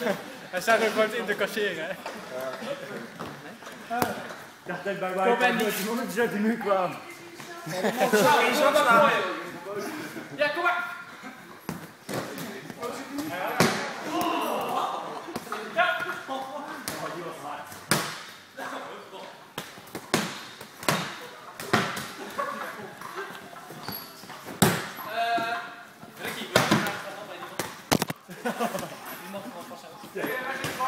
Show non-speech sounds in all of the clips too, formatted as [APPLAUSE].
[LAUGHS] Hij staat ook gewoon in te kasseren. hè. Ik dacht net bij mij. Kom en niet. Dat hij nu kwam. Ja, kom maar.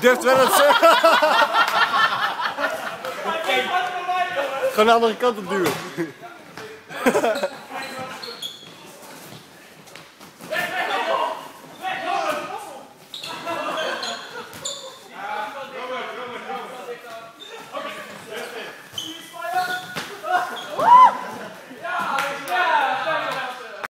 Ik durf wel het zeggen. Gewoon de andere kant op duwen. [LAUGHS]